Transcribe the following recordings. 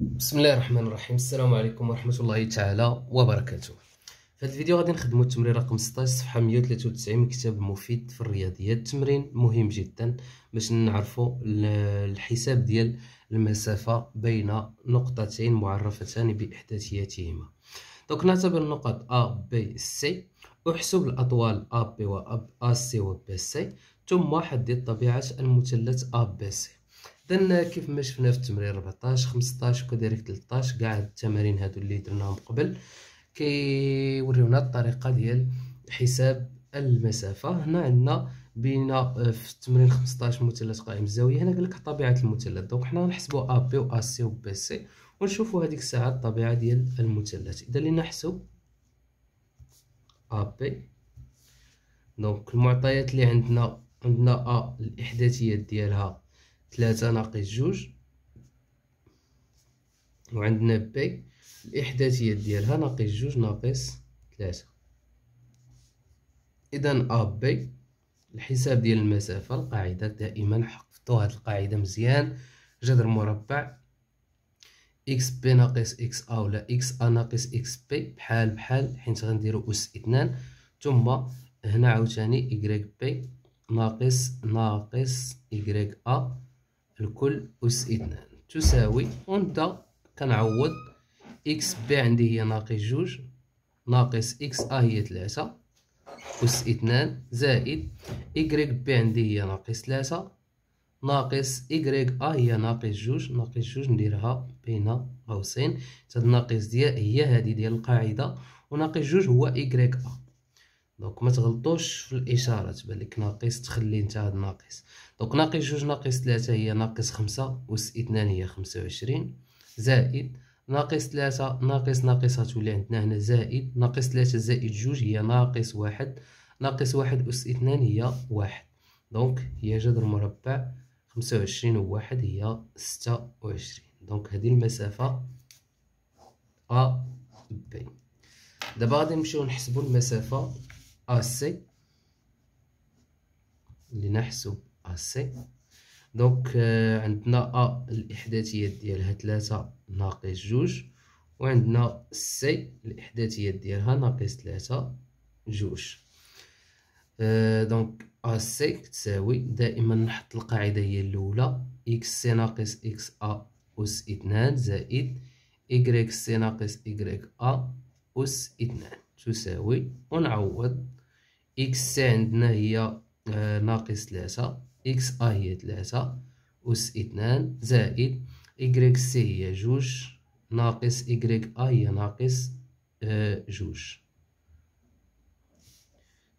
بسم الله الرحمن الرحيم السلام عليكم ورحمة الله تعالى وبركاته في هذا الفيديو غادي نخدموا التمرين رقم 16 صفحة 193 من كتاب المفيد في الرياضيات التمرين مهم جدا باش نعرفوا الحساب ديال المسافة بين نقطتين معرفتان بإحداثياتهما دونك نعتبر النقط A B C أحسب الأطوال A B و A C و B C ثم حدد طبيعة المثلث A B C. اذا كيف ما شفنا في التمرين 14 15 وكذلك 13 كاع التمارين هادو اللي درناهم قبل كيوريونا الطريقة ديال حساب المسافة. هنا عندنا بين آه، في التمرين 15 مثلث قائم الزاوية. هنا قالك طبيعة المثلث. donc حنا غنحسبوا AB و AC و BC ونشوفوا هذيك الساعة الطبيعة ديال المثلث. إذا لنحسب AB donc المعطيات اللي عندنا عندنا A الإحداثيات ديالها ثلاثة ناقص جوج. وعندنا B الإحداثيات ديالها ناقص جوج ناقص ثلاثة. إذا AB الحساب ديال المسافة القاعدة دائما حفظتو هاد القاعدة مزيان. جذر مربع. x B ناقص x A ولا x A ناقص x B بحال بحال حيت غنديرو أس اثنان. ثم هنا عاوتاني y B ناقص ناقص إكغيك أ الكل أس اثنان تساوي ونبدا كنعوض x B عندي هي ناقص جوج. ناقص x A هي ثلاثة. أس اثنان زائد y B عندي هي ناقص ثلاثة. ناقص إكغيك أ هي ناقص جوج. ناقص جوج نديرها بين قوسين هاد الناقص ديال هي هادي ديال القاعدة. وناقص جوج هو إكغيك أ donc ما تغلطوش في الاشارات تبان لك ناقص تخلي أنت هاد ناقص. donc ناقص جوج ناقص ثلاثة هي ناقص خمسة أس اثنان هي خمسة وعشرين. زائد ناقص ثلاثة ناقص ناقص غتولي عندنا هنا زائد. ناقص ثلاثة زائد جوج هي ناقص واحد. ناقص واحد أس اثنان هي واحد. donc هي جذر مربع خمسة وعشرين وواحد هي ستة وعشرين. donc هذه المسافة AB دابا غادي نمشيو نحسبو المسافة. AC لنحسب AC donc euh, عندنا A الإحداثيات ديالها تلاتة ناقص جوج. وعندنا C الإحداثيات ديالها ناقص تلاتة جوج. donc AC تساوي دائما نحط القاعدة هي الأولى. إكس سي ناقص x A أس اثنان زائد y C ناقص إكغيك أ أس اثنان. تساوي. ونعوض. x عندنا هي آه، ناقص ثلاثة. x A هي ثلاثة. أس اثنان زائد y C هي جوج. ناقص إكغيك أ هي ناقص آه، جوج.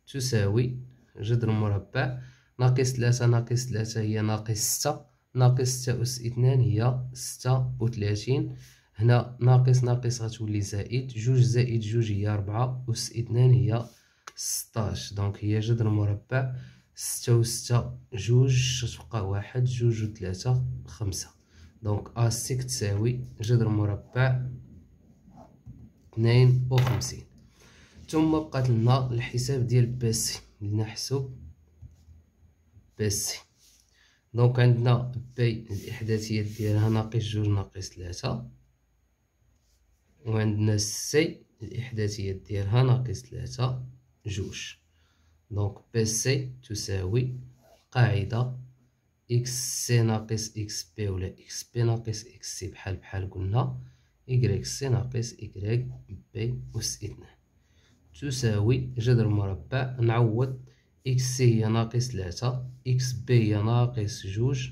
تساوي. جذر مربع ناقص ثلاثة ناقص ثلاثة هي ناقص ستة. ناقص ستة أس اثنان هي ستة وثلاثين. هنا ناقص ناقص غتولي زائد جوج زائد جوج هي ربعة أس اثنان هي ستاش donc هي جذر مربع ستة و ستة جوج تبقى واحد جوج و ثلاثة خمسة. donc AC كتساوي جذر مربع اثنين وخمسين ثم بقات لنا الحساب ديال BC لنحسب BC donc عندنا B الإحداثيات ديالها ناقص جوج ناقص ثلاثة. وعندنا C الإحداثيات ديالها ناقص ثلاثة جوج. donc BC تساوي قاعدة xC ناقص xB ولا xB ناقص xC بحال بحال قلنا yC ناقص yB أس إثنان. تساوي جذر مربع نعوض إكس سي هي ناقص ثلاثة xB هي ناقص جوج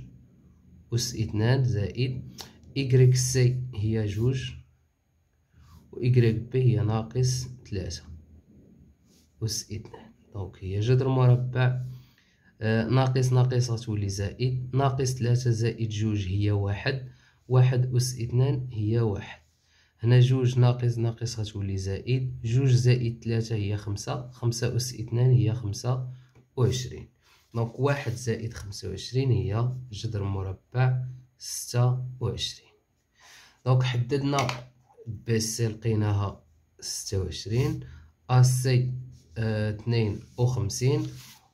أس إثنان زائد yC هي جوج. و yB هي ناقص ثلاثة. أس إثنان. donc هي جذر مربع آه ناقص ناقص غتولي زائد ناقص ثلاثة زائد جوج هي واحد. واحد أس إثنان هي واحد. هنا جوج ناقص ناقص غتولي زائد جوج زائد ثلاثة هي خمسة. خمسة أس إثنان هي خمسة وعشرين. donc واحد زائد خمسة وعشرين هي جذر مربع ستة وعشرين. donc حددنا BC لقيناها ستة وعشرين AC اثنين وخمسين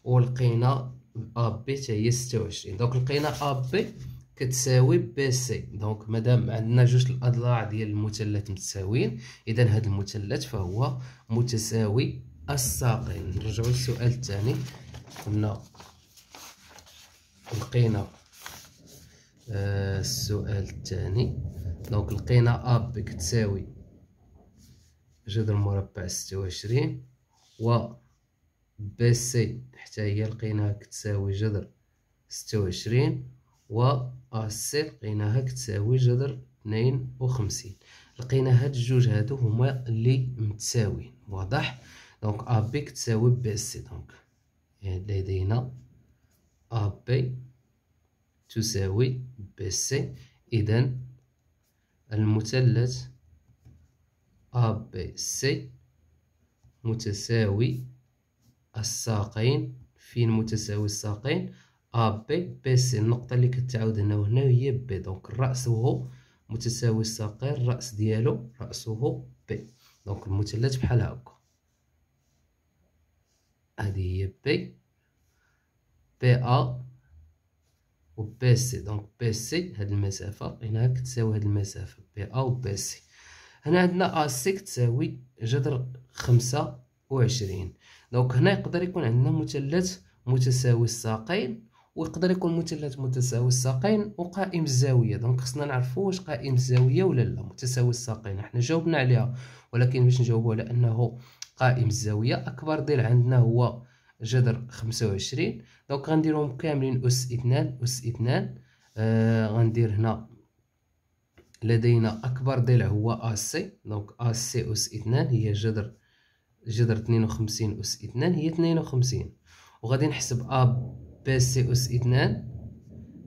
ولقينا AB حتى هي ستة وعشرين. donc لقينا AB كتساوي BC. donc مادام عندنا جوج الأضلاع ديال المثلث متساويين اذا هذا المثلث فهو متساوي الساقين. نرجعوا للسؤال الثاني. قلنا لقينا آه السؤال الثاني. donc لقينا AB كتساوي جذر مربع ستة وعشرين و BC حتى هي لقيناها كتساوي جذر ستة وعشرين و AC لقيناها كتساوي جذر اثنين وخمسين. لقينا هاد الجوج هادو هما اللي متساويين واضح؟ donc AB كتساوي BC donc لدينا AB تساوي BC. اذا المثلث C متساوي الساقين. فين متساوي الساقين AB BC النقطة اللي كتعاود هنا وهنا هي B donc الراس هو متساوي الساقين الراس ديالو رأسه B donc المثلث بحال هكا. هذه هي BA و BC. donc BC هاد المسافة لقيناها كتساوي هاد المسافة BA و BC. هنا عندنا AC كتساوي جذر خمسة وعشرين. donc هنا يقدر يكون عندنا مثلث متساوي الساقين ويقدر يكون مثلث متساوي الساقين وقائم الزاوية. donc خصنا نعرفوا واش قائم الزاوية ولا لا متساوي الساقين. إحنا جاوبنا عليها ولكن باش نجاوبوا على أنه قائم الزاوية أكبر ضلع عندنا هو جذر خمسة وعشرين. donc غنديرهم كاملين أس إثنان أس إثنان. آه غندير هنا لدينا أكبر ضلع هو AC. donc AC أس إثنان هي جذر جذر اثنين وخمسين أس إثنان هي اثنين وخمسين. وغادي نحسب أ BC أس إثنان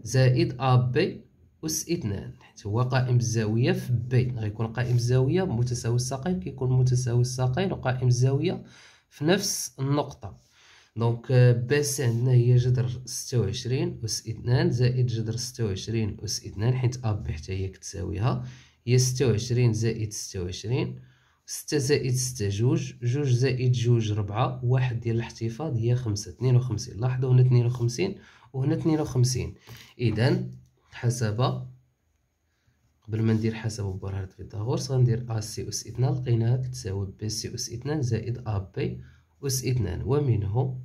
زائد AB أس إثنان حيت هو قائم الزاوية في B. غيكون قائم الزاوية متساوي الساقين كيكون متساوي الساقين وقائم الزاوية في نفس النقطة. donc BC عندنا هي جذر ستة وعشرين أس اثنان زائد جذر ستة وعشرين أس اثنان حيت AB حتى هي كتساويها. هي ستة وعشرين زائد ستة وعشرين ستة زائد ستة جوج جوج زائد جوج ربعة واحد ديال الاحتفاظ هي خمسة اثنين وخمسين. لاحظوا هنا اثنين وخمسين وهنا اثنين وخمسين. إذا حسب قبل ما ندير حسب مبرهنة فيثاغورس غندير AC أس اثنان لقيناها كتساوي BC أس اثنان زائد AB. أس اثنان ومنه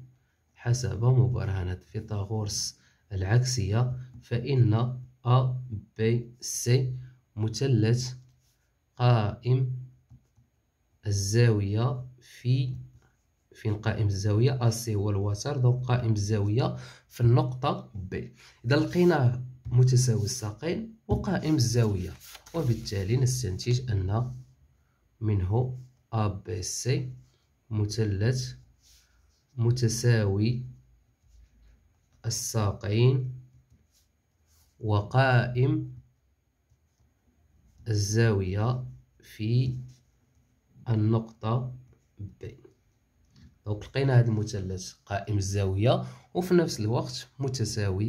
حسب مبرهنة فيثاغورس العكسية فإن ABC مثلث قائم الزاوية في فين قائم الزاوية؟ AC هو الوتر donc قائم الزاوية في النقطة B إذا لقيناه متساوي الساقين وقائم الزاوية وبالتالي نستنتج أن منه ABC مثلث متساوي الساقين وقائم الزاوية في النقطة ب. donc لقينا هذا المثلث قائم الزاوية وفي نفس الوقت متساوي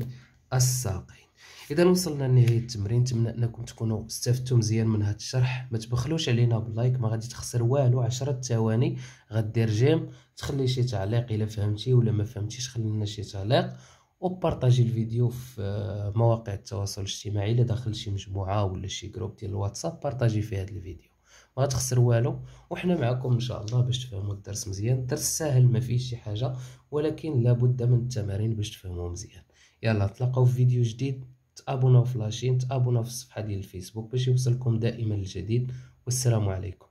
الساقين. إذا وصلنا لنهاية التمرين نتمنى أنكم تكونوا استفدتوا مزيان من هذا الشرح. ما تبخلوش علينا بال like ما غادي تخسر والو 10 ثواني. غدير j'aime تخلي شي تعليق إلا فهمتي ولا ما فهمتيش خلي لنا شي تعليق. وبارطاجي الفيديو في مواقع التواصل الاجتماعي إلا داخل شي مجموعة ولا شي جروب ديال الواتساب بارطاجي في هذا الفيديو. ما غتخسر والو. وحنا معكم إن شاء الله باش تفهموا الدرس مزيان. الدرس ساهل ما فيه شي حاجة ولكن لابد من التمارين باش تفهموه مزيان. يلا تلاقاو في فيديو جديد. تابوناو في la chaîne تابوناو في الصفحة ديال الفيسبوك باش يوصلكم دائما الجديد والسلام عليكم.